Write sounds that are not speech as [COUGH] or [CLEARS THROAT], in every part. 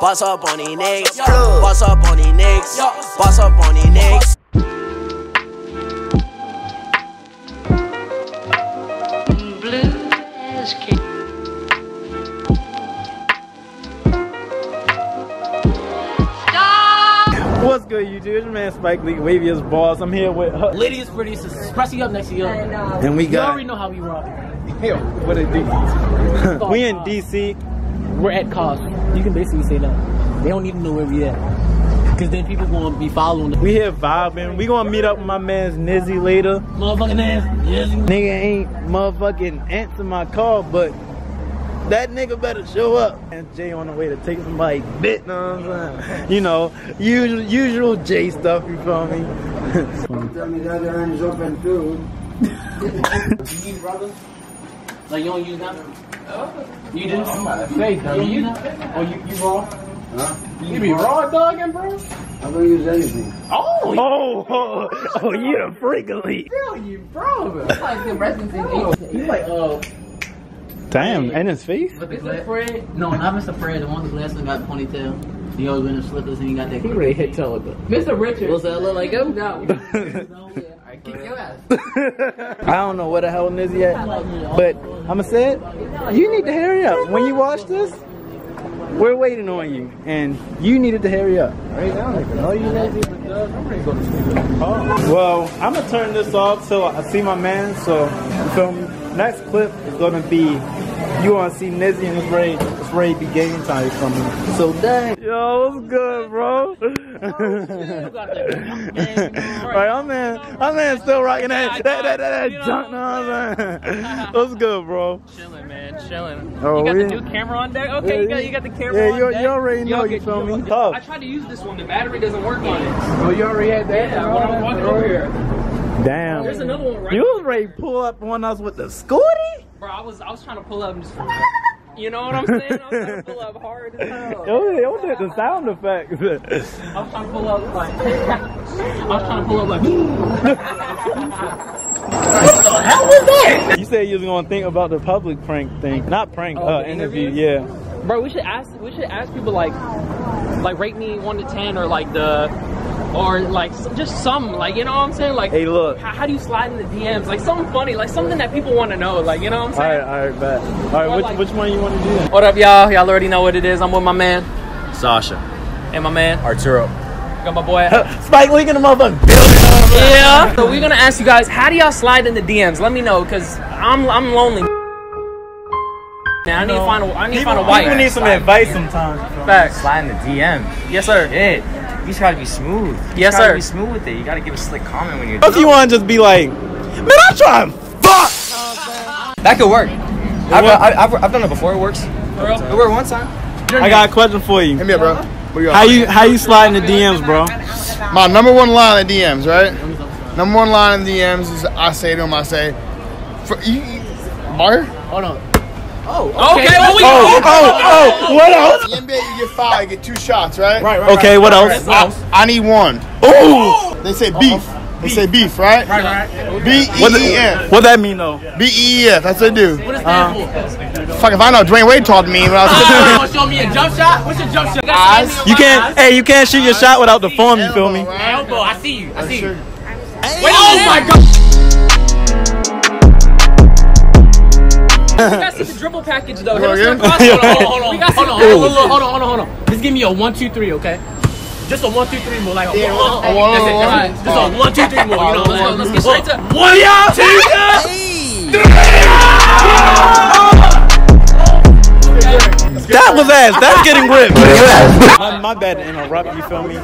Boss up on these niggas. Boss up on these niggas. Boss up on these niggas. Blue as king. What's good, YouTube? It's your man Spike Leak, wavy as balls. I'm here with her. Lady is pretty, so pressing up next to you. And we got. You already know how we rock. [LAUGHS] what it do? we in DC. We're at cost. You can basically say that. They don't need to know where we at. Because then people gonna be following the We here vibing. We gonna meet up with my man's Nizzy later. motherfucking ass. Yes. Nigga ain't motherfucking answer my call, but that nigga better show up. And Jay on the way to take somebody bit, know what I'm saying? [LAUGHS] You know, usual usual Jay stuff, you feel me? [LAUGHS] Tell me the other end is open too. [LAUGHS] You use brother? Like you don't use nothing? You do? I'm about to say, you use? Oh, you, you raw? Huh? You be raw dogging, bro? I don't use anything. Oh, Oh, oh, [LAUGHS] oh, you a freak elite. you bro. It's like the residents in You like, uh, Damn, and his face? Mr. Fred? No, not Mr. Fred. The one with the glasses and got ponytail. He always been in slippers and he got that. He really hit toe with Mr. Richard. Does that look like him? No. [LAUGHS] Kick your ass. [LAUGHS] I don't know what the hell it is yet, but I'ma say it. You need to hurry up. When you watch this, we're waiting on you, and you needed to hurry up. Well, I'm gonna turn this off till I see my man. So, you feel me? Next clip is gonna be you wanna see Nizzy and his Ray, his Ray be game time. You me? So dang, yo, what's good, bro? [LAUGHS] Oh, right, I'm man, I'm man still rocking that that that, that, that junk. Know I'm? [LAUGHS] What's good, bro? Chilling, man, chilling. Oh, you got yeah. the new camera on deck? Okay, you got you got the camera Yeah, on deck. you already know. You feel me? I tried to use this one. The battery doesn't work on it. Oh, you already had that. Yeah, when I was walking over here. Damn. There's another one right You was ready pull up on us with the scooty? Bro, I was I was trying to pull up and just [LAUGHS] You know what I'm saying? I was trying to pull up [LAUGHS] hard as hell. Yo, yo, did the sound effects. I was trying to pull up like [LAUGHS] I was trying to pull up like what the hell was that? you said you was gonna think about the public prank thing, not prank, Oh, uh, interview. interview? Yeah. Bro, we should ask we should ask people like like rate me one to ten or like the or like s- just some like you know what I'm saying? Like Hey, look. how, how do you slide in the DMs? Like something funny, like something that people want to know. Like you know what I'm saying? right, all right, bet. All right, Or which, like- which one you want to do? Then? What up, y'all? Y'all already know what it is. I'm with my man Sasha. and my man Arturo. got my boy. [LAUGHS] Spike Leak in the motherfucking building. yeah. So we're gonna ask you guys, how do y'all slide in the DMs? Let me know, cause I'm I'm lonely. Man, I need to find a I need to People, find a wife. people need some advice sometimes. Facts. Slide in the DM. Yes, sir. Shit. You just gotta be smooth. You Yes, gotta sir. be smooth with it. You gotta give a slick comment when you're If you want to just be like, man, I'm trying to fuck. That could work. I've, I've, I've, I've done it before. It works. For real? It worked one time. I got a question for you. Hit me up, bro. What you How you how you slide in the DMs, bro? My number one line in DMs, right? Number one line in DMs is I say to him, I say, for, you, you- Mark? Hold on. Oh, okay. Well, we oh, oh, oh, oh, what else? In the NBA, you get five, you get two shots, right? Right, right. Okay, what else? I, I need one. Ooh, They say beef. They say beef, right? Right, right. B what, E E F. what that mean though? B E E F. That's what they do. What is that uh-huh. for? Fuck if I know. Dwyane Wade taught me when I was. Oh, [LAUGHS] you wanna show me a jump shot? What's your jump shot? You Eyes. You can't, eyes. hey, you can't shoot your uh, shot without the form. You feel me? Elbow, right? Elbow, I see you. I oh, see you. Wait, oh my god! gotta the dribble package though. Hold on, hold on, hold on, hold on, hold on, hold on. Just give me a one, two, three, okay? Just a one, two, three more, like a yeah, that's it. Just a one, two, three more. You know, let's get straight to one, yeah, two. That was ass. That's getting ripped. my, my bad to interrupt. You feel me?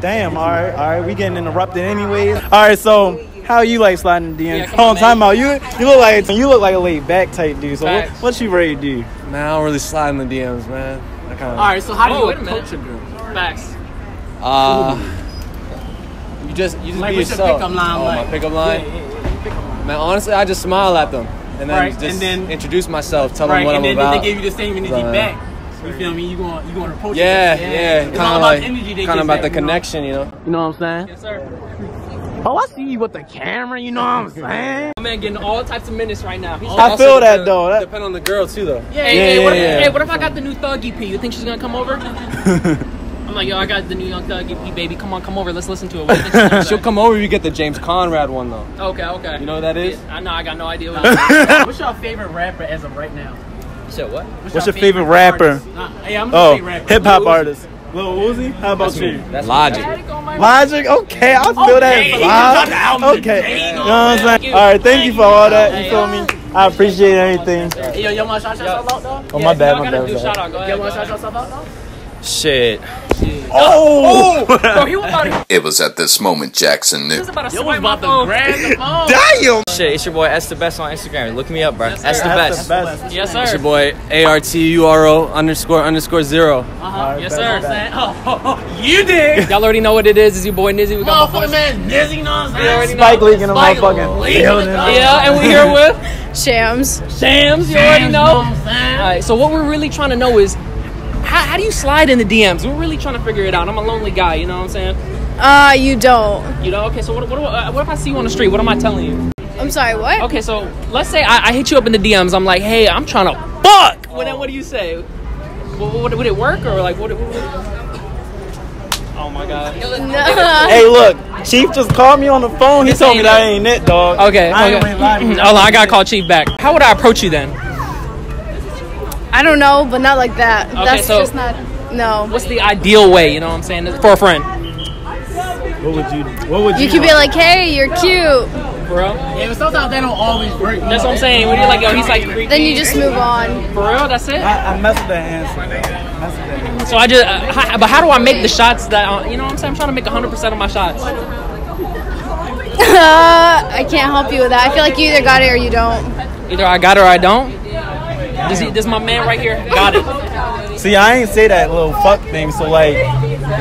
Damn. All right, all right. We getting interrupted anyways. All right, so how you like sliding in the DMs? Yeah, come Hold on, on, time out. You you look like you look like a laid back type dude. So what, Facts. what you ready to do? Man, I don't really slide in the DMs, man. I kind of. All right, so how do Oh, you wait a minute. approach a girl? Facts. Uh, you just you just Like, be what's your yourself. pickup line oh, like? my pickup line. Man, honestly, I just smile at them and then Right, just and then- introduce myself, tell Right, them what and I'm then about. if they give you the same energy So, back. You feel me? You going you going to approach yeah, it. yeah, It's kind of about like the kind of about back, the you know? connection, you know. You know what I'm saying? Yes, sir. Oh, I see you with the camera. You know what I'm saying? My [LAUGHS] man getting all types of minutes right now. He's I feel that though. That, Depend on the girl too, though. Hey, Yeah, hey, yeah, what if, yeah. hey, what if I got the new Thug EP? You think she's gonna come over? [LAUGHS] I'm like, yo, I got the new Young Thug EP, baby. Come on, come over. Let's listen to it. What do you think she's gonna [LAUGHS] She'll say? come over if you get the James Conrad one though. Okay, okay. You know what that is? I know. I got no idea. What. What's your favorite rapper as of right now? so what? What's your favorite rapper? Nah, hey, I'm Oh, gonna rapper. hip hop artist. Lil Uzi. How about you? Logic. Logic. Okay, I feel that. vibe. Okay. You know what I'm saying? All right. Thank you for all that. You feel me? I appreciate everything. Hey, yo, you wanna shout yourself out though? Oh my bad. I My bad. do my shout out. Go ahead. You go wanna shout yourself out though? Shit. Oh. [LAUGHS] Bro, he was about to, It was at this moment Jackson he knew. was about to You swipe was about to phone. grab the phone. Damn. Shit, it's your boy S the Best on Instagram. Look me up, bro. S the. Best. Best. Yes, It's your boy A R T U R O underscore underscore zero. Uh-huh. Yes, best, sir. best. Oh, oh, oh, you did. Y'all already know what it is. It's your boy Nizzy. We got my Motherfucker, boy. man, Nizzy, you know what I'm already saying? know. Spike Leak in the motherfucking Yeah, and we here with [LAUGHS] Shams. Shams. You already know. know what I'm saying? All right. So what we're really trying to know is. How, how do you slide in the DMs? We're really trying to figure it out. I'm a lonely guy, you know what I'm saying? Uh, you don't. You know, okay, so what, what, uh, what if I see you on the street? What am I telling you? I'm sorry, what? Okay, so let's say I, I hit you up in the DMs. I'm like, hey, I'm trying to fuck. What, what do you say? Would, would, would it work or like what? what, what oh my god. No. [LAUGHS] [LAUGHS] Hey, look, Chief just called me on the phone. He This told me that it. ain't it, dog. Okay. I okay. gonna lie. [CLEARS THROAT] Hold on, I gotta call Chief back. How would I approach you then? I don't know, but not like that. Okay, That's so- just not. No. What's the ideal way? You know what I'm saying for a friend, What would you? What would you? You could be like, hey, you're cute. bro. Yeah, but sometimes they don't always work. That's what I'm saying. When you're like, yo, he's like creepy. Then you just move on. for real. That's it. I, I messed with that answer. Messed with that answer. So I just, uh, how, but how do I make the shots that uh, you know what I'm saying? I'm trying to make 100 percent of my shots. [LAUGHS] I can't help you with that. I feel like you either got it or you don't. Either I got it or I don't. This, this my man right here. Got it. See, I ain't say that little fuck thing. So like,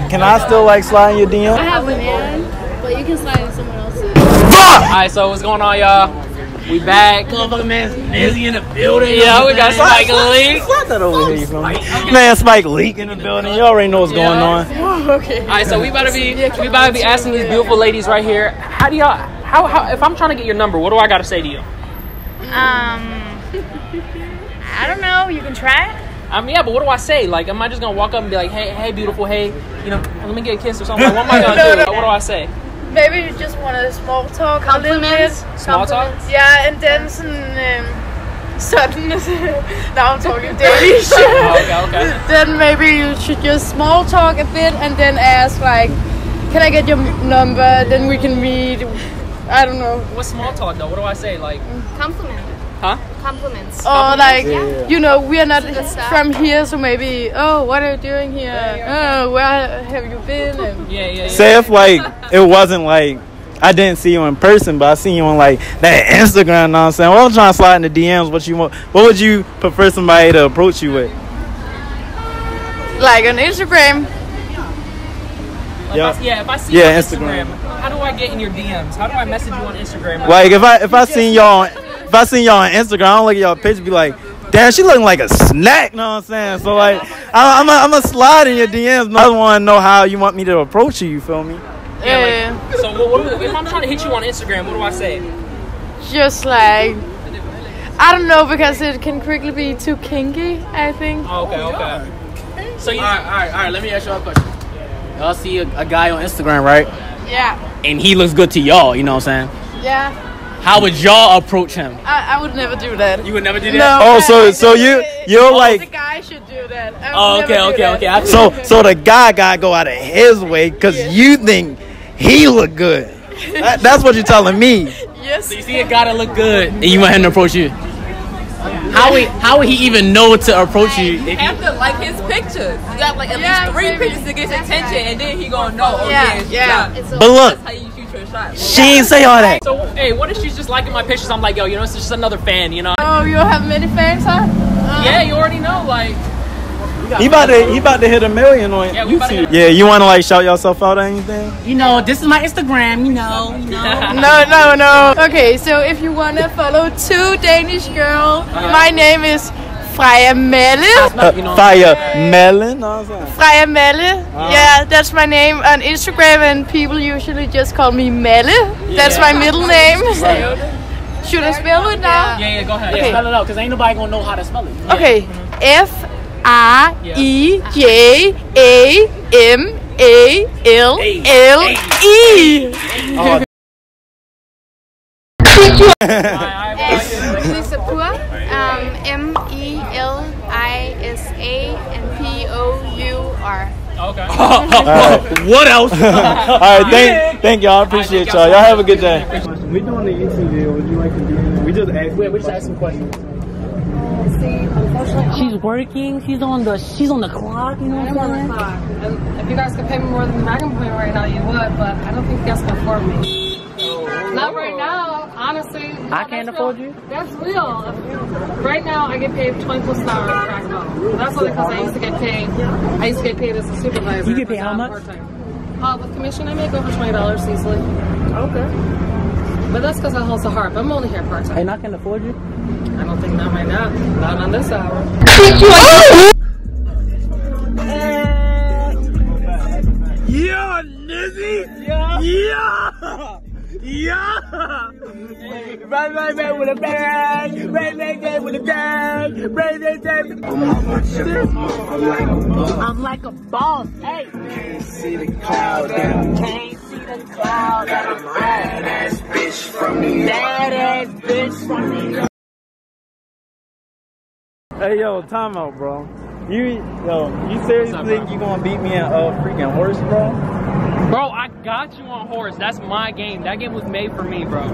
can I still like slide in your DM? I have a man, but you can slide in someone else's. All right, so what's going on, y'all? We back. Motherfucker, man, Nizzy in the building. Yeah, we got Spike Leak. Slide that over here, you feel me? Man, Spike Leak in the building. You already know what's going on. okay. All right, so we better be we better be asking these beautiful ladies right here. How do y'all? How, how if I'm trying to get your number, what do I got to say to you? Um, I don't know. You can try. I mean, yeah, but what do I say? Like, am I just gonna walk up and be like, "Hey, hey, beautiful, hey, you know, let me get a kiss or something"? Like, what am I gonna [LAUGHS] do? What do I say? Maybe you just want to small talk Compliments. Small talk? Yeah, and then sådan, um, sådan. [LAUGHS] now I'm talking [LAUGHS] Danish. Oh, okay, okay. then maybe you should just small talk a bit and then ask like, "Can I get your number? Then we can meet." I don't know. What's small talk though? What do I say? Like, Compliment. Huh? Compliments. Oh, or like, Yeah. you know, we are not from here, so maybe, oh, what are you doing here? Oh, where have you been? And [LAUGHS] Yeah, yeah, yeah. Say if like it wasn't like I didn't see you in person, but I seen you on like that Instagram. Know what I'm saying? Well, I'm trying to slide in the DMs. What you want? What would you prefer somebody to approach you with? like on Instagram. Like, Yeah. if I, yeah, if I see Yeah, you on Instagram. Instagram, how do I get in your DMs? How do I message you on Instagram? Like if I if I seen y'all if I seen y'all on Instagram, I don't look at y'all picture, be like, damn, she looking like a snack. You know what I'm saying? So like, I, I'm a, I'm a slide in your DMs. I want to know how you want me to approach you. You feel me? Yeah, so what, what, if I'm trying to hit you on Instagram, what do I say? just like I don't know because it can quickly be too kinky. I think. Oh, okay, okay. So you, All right, all right, all right. Let me ask y'all a question. Y'all see a, a guy on Instagram, right? Yeah. And he looks good to y'all. You know what I'm saying? Yeah. How would y'all approach him? I, I would never do that. You would never do that. No. Oh, so I- so you you're oh, The like the guy should do that. I would Oh, never okay, do okay, that. okay. I so so the guy gotta go out of his way because you think he look good. That- that's what you're telling me. [LAUGHS] Yes. So you see a guy that look good, and you want him to approach you. How would how would he even know to approach you? If You you have to like his pictures. You got like at Yeah, least three maybe. pictures to get his attention, and then he gonna know. Oh Yeah, yeah, yeah. yeah. But look, That's how you shot. she ain't say all that. so hey, what if she's just liking my pictures? I'm like, yo, you know, it's just another fan, you know? Oh, you don't have many fans, huh? Uh-huh. Yeah, you already know, like. He about to he about to hit a million on Yeah, we about to YouTube. Yeah, you want to like shout yourself out or anything? you know, this is my Instagram. You know, you know. [LAUGHS] No, no, no. Okay, so if you wanna follow two Danish girl, uh-huh. my name is Freja Malle. Fire melon. know what I'm? Freja Malle. Yeah, that's my name on Instagram, and people usually just call me Melle. That's my middle name. [LAUGHS] Should I spell it now? Yeah, yeah, go ahead. Okay. Yeah, spell it out, because ain't nobody gonna know how to spell it. Yeah. Okay. F R E J A M A L L E. Oh, [LAUGHS] Lisa Pur. Um, M Okay. [LAUGHS] All right. What else? [LAUGHS] All right, thank, thank y'all. I appreciate y'all. Y'all have a good day. We're doing the YouTube video. Would you like to be in it? We just asked. Wait, we just asked some questions. Uh, she's working. She's on the. She's on the clock. You know what I'm saying? And um, if you guys could pay me more than I can pay right now, you would. But I don't think you guys can afford me. Not right now, honestly. I can't That's afford real. you? That's real. Right now, I get paid 20 plus an hour at Crack Ball. That's only because I used to get paid. I used to get paid as a supervisor. You get paid how much? part-time. Uh, with commission, I make over twenty dollars easily. Okay. But that's because I hustle hard. But I'm only here part time. And I can afford you? I don't think not right now. Not on this hour. Yeah, Nizzy. Yeah. Yeah. Yeah. Right, right, right with a bang. Right, right, right with a bang. Right, right, right. I'm like a boss. Hey. Can't see the cloud that Can't see the cloud that I'm bad ass bitch from me. Bad ass bitch from me. Hey yo, time out, bro. You yo, you seriously think you gonna beat me in uh freaking horse, bro? Bro, I got you on horse. That's my game. That game was made for me, bro.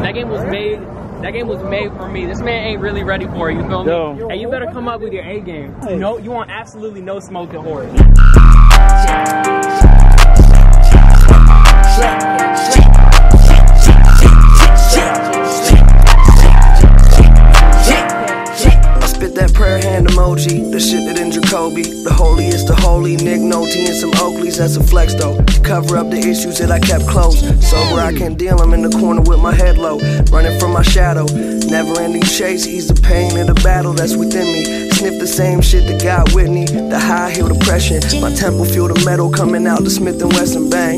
That game was made. That game was made for me. This man ain't really ready for it. You feel me? Yo. Hey, you better come up with your A game. No, you want absolutely no smoking horse. Hand emoji, the shit that in Jacoby. The holiest, the holy, Nick Nolte and some Oakleys, that's a flex though. To cover up the issues that I kept close. Sober, I can't deal, I'm in the corner with my head low. Running from my shadow. Never ending chase, ease the pain of the battle that's within me. Sniff the same shit that got Whitney. The high heel depression. My temple feel the metal coming out the Smith and Wesson bang.